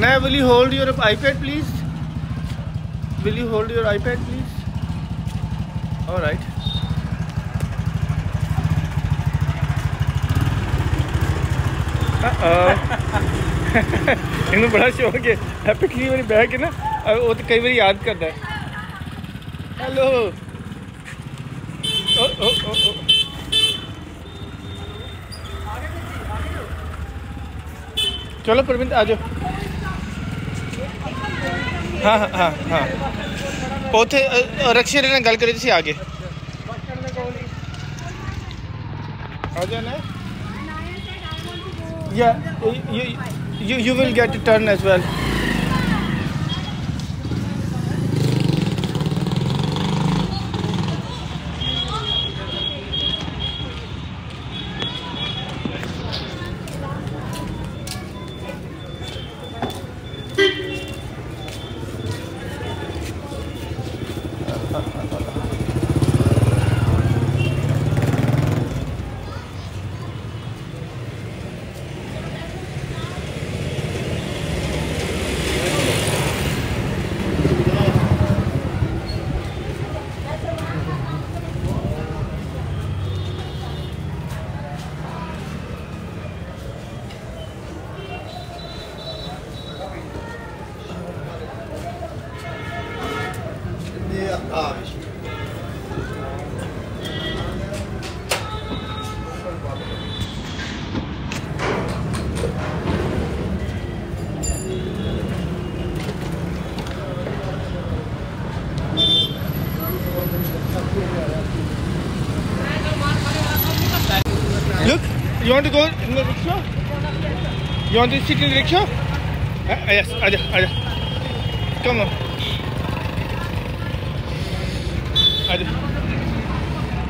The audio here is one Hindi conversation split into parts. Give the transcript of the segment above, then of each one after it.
Naya, will you hold your iPad, please? Will you hold your iPad, please? All right. इन्हें बड़ा शौक है पिछली बार बह के ना वो तो कई बार याद करता है हेलो ओ ओ ओ ओ चलो परमिंद आ जाओ ਹਾਂ ਹਾਂ ਹਾਂ ਹਾਂ ਉੱਥੇ ਅ, ਰਕਸ਼ੇ ਨਾਲ ਗੱਲ ਕਰੀ ਤੁਸੀਂ ਆ ਗਏ ਆ ਜਾਣਾ Yeah, you, you, you will get a turn as well. Want to go in the rickshaw? You want to sit in the rickshaw? Uh, yes, aja, aja. Come on. Aja.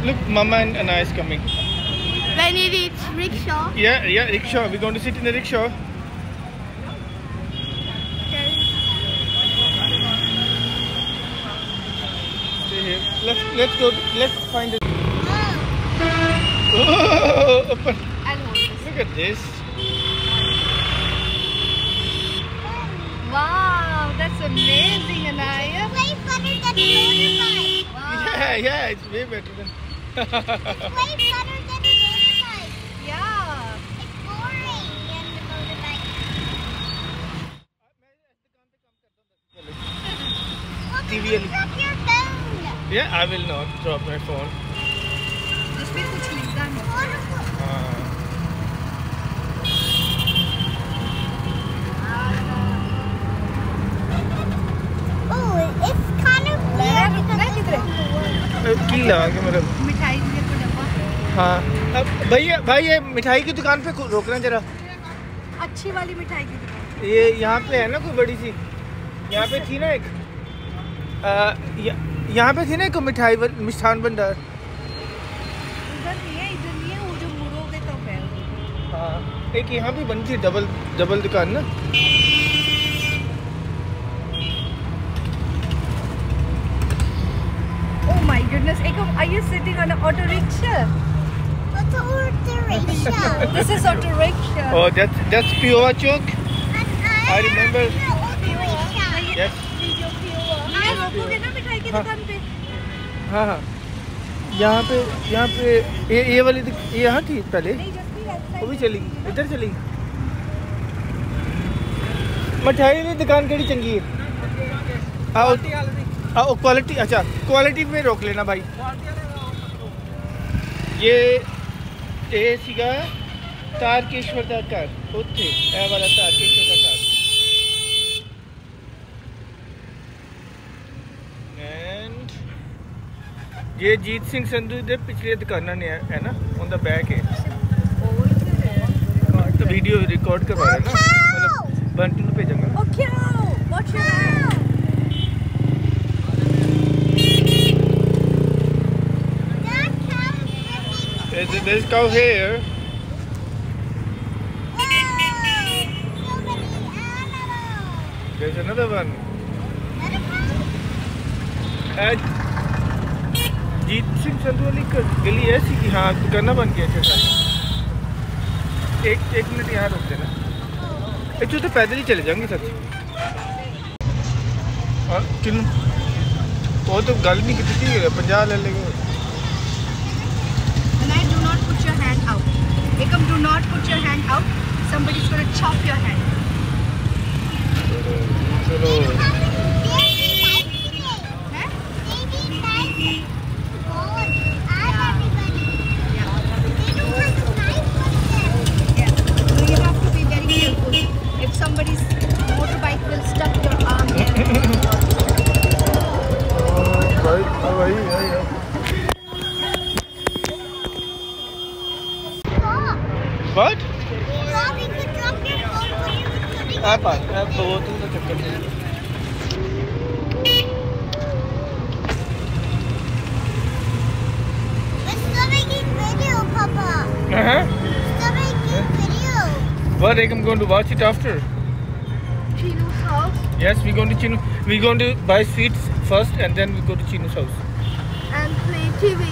Look, Mama and Anna is coming. When it is rickshaw, Yeah, yeah, rickshaw. We're going to sit in the rickshaw. Stay here. Let's let's go. Let's find it. Oh, open Look at this. Wow, that's amazing, Anaya. Way better than the motorbike. Yeah, yeah, it's way better than. Way better than the motorbike. Yeah. It's boring than the motorbike. Well, TV then drop your phone. Yeah, I will not drop my phone. इसमें कुछ मिलता है की लगा के मतलब मिठाई के को हाँ। अब भैया भाई ये मिठाई की दुकान पे रोकना जरा। अच्छी वाली मिठाई की दुकान। ये यहाँ पे है ना कोई बड़ी सी? यहाँ पे थी ना एक। यहाँ पे थी ना एक मिठाई मिष्ठान भंडार। है है तो हाँ। एक यहाँ भी बनी थी डबल डबल दुकान ना Oh my goodness, Ekam, are you sitting on an auto rickshaw? What's a rickshaw? This is auto rickshaw. Oh that's that's Piowa Chowk I remember yes हाँ। हाँ हाँ यहाँ पे यहाँ पे ये ये वाली ये यहाँ थी पहले वो भी चली इधर चली मठाई वाली दुकान केड़ी चंगी है आओ आओ क्वालिटी अच्छा क्वालिटी पे रोक लेना भाई ये ਇਹ ਸੀਗਾ ਤਾਰਕੇਸ਼ਵਰ ਦਾ ਘਰ ਉੱਥੇ ਇਹ ਵਾਲਾ ਤਾਰਕੇਸ਼ਵਰ ਦਾ ਘਰ ਐਂਡ ਇਹ ਜੀਤ ਸਿੰਘ ਸੰਧੂ ਦੇ ਪਿਛਲੇ ਦੁਕਾਨਾਂ ਨੇ ਹੈ ਹੈ ਨਾ ਉਹਦਾ ਬੈਕ ਹੈ ਉਹ ਇੱਧਰ ਹੈ ਤਾਂ ਵੀਡੀਓ ਰਿਕਾਰਡ ਕਰਵਾ ਰਿਹਾ ਨਾ ਮਤਲਬ ਬੰਟੂ ਨੂੰ ਭੇਜਾਂਗਾ Oh, cow! Watch your Let's, let's go here. There's another one. Jeet Singh Sandhu वाली गली ऐसी कि हाँ दुकाना बन गया ऐसे एक एक मिनट यहाँ रुक देना अच्छा तो पैदल ही चले जाएँगे सच और किन वो तो गल नहीं कितनी पंजाह ले लेंगे Ekam, do not put your hand out. Somebody's going to chop your hand. What? आप आप दो तीन तो What? I'm uh-huh. going to watch it after. Chinu's house. Yes, we're going to Chino. We're going to buy sweets first, and then we go to Chino's house. And play TV.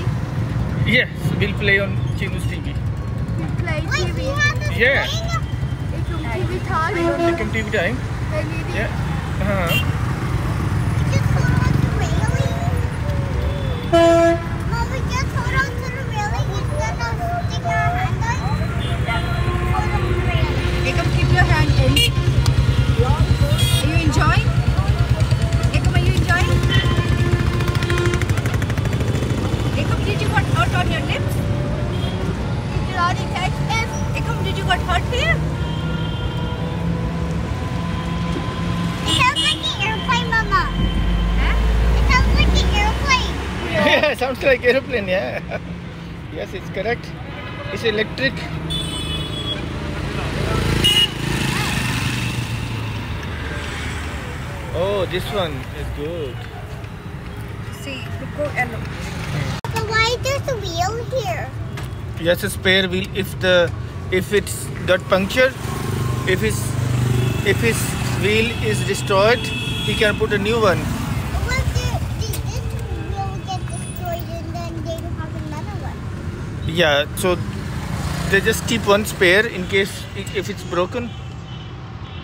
Yes, we'll play on Chino's TV. Play Wait, TV. Yeah. Ekam TV time. Become TV time. Yeah. Uh-huh. We just hold on to the like. Yeah. yes, it's correct. It's electric. Oh, this one is good. See, look, go yellow. So why there's a wheel here? Yes, a spare wheel. If the if it's got puncture, if his if his wheel is destroyed, he can put a new one. What if there- did this wheel get destroyed and then they don't have another one? Yeah, so they just keep one spare in case if it's broken.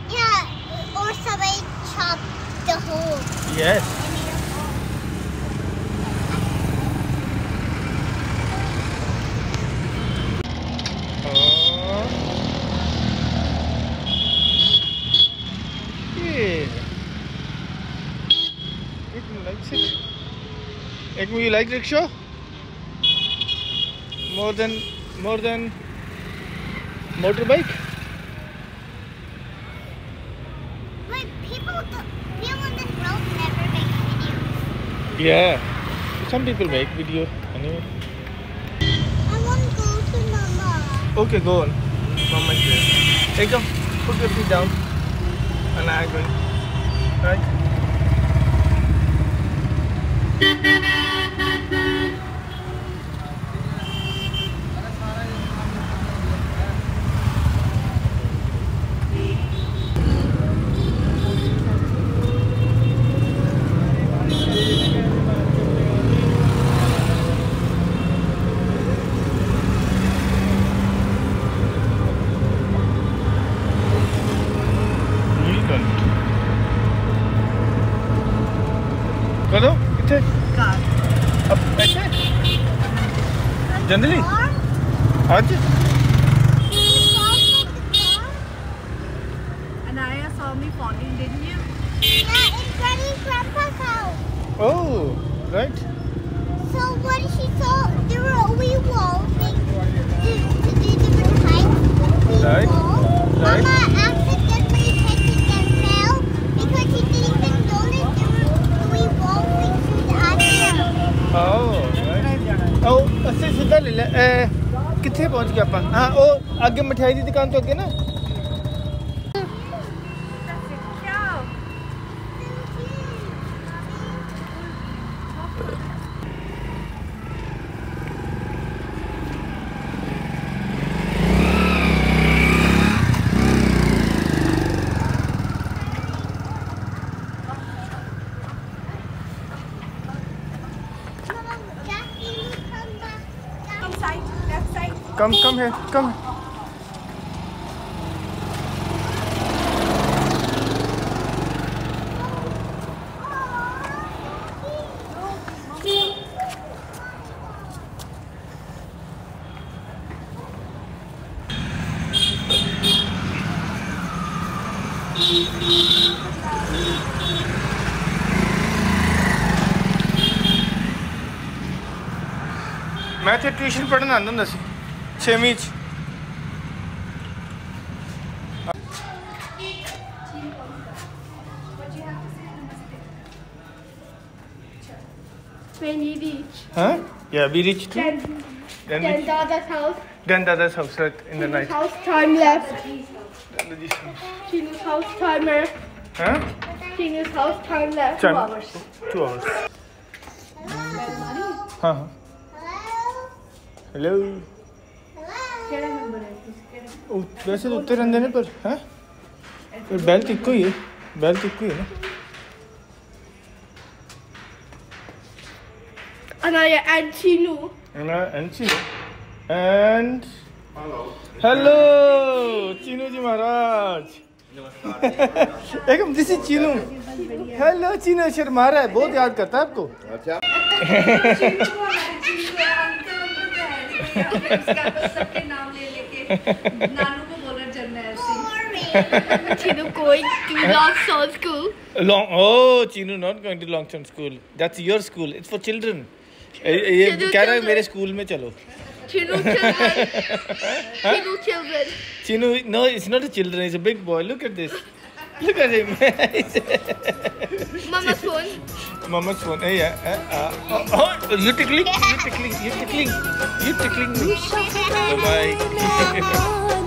Yeah, or somebody chopped the hole. Yes. Oh. Yeah. It likes it. Ekmu, you like rickshaw? More than more than motorbike? But people, people in this world never make videos. Yeah. Some people make video anyway. I want to go to Mama. Okay, go on. Mama is there. Hey, come. Put your feet down. And I'm going. Right? Kendiliği. Hadi. Jackie, come back. Come side, left side. कम कम है कम ਮੈਂ ਤੇ ਟਿਊਸ਼ਨ ਪੜ੍ਹਨ ਆਉਂਦਾ ਹੁੰਦਾ ਸੀ 6ਵੀਂ ਚ When you reach Huh? Yeah, we reached to then, then then we Dada's house, then Dada's house right in the night. house time left, Dadaji's house. Chinu's house timer, Huh? Chinu's house time left. Time. Two hours. Two hours. हाँ हाँ Hello? Hello वैसे तो उत्ते रहंदे ने पर हैं? पर बैल तो इक्को ही है बैल तो इक्को ही है ना? Anaya and Chinu. And, uh, and Chinu. And hello, Chinu ji Maharaj. एकदम this is Chinu hello Chinu Sharma रहा है बहुत याद करता है आपको। सबके Chinu going to Longstone School. long oh Chinu not going to Longton school that's your school it's for children ये कह रहा है. मेरे स्कूल में चलो Chinu children. Chinu children. Chinu no it's not a children it's a big boy look at this look at him Mama's phone. Mama's phone. Hey, yeah. Uh, uh, oh, oh, you tickling? You tickling? You tickling? You tickling me? Bye bye.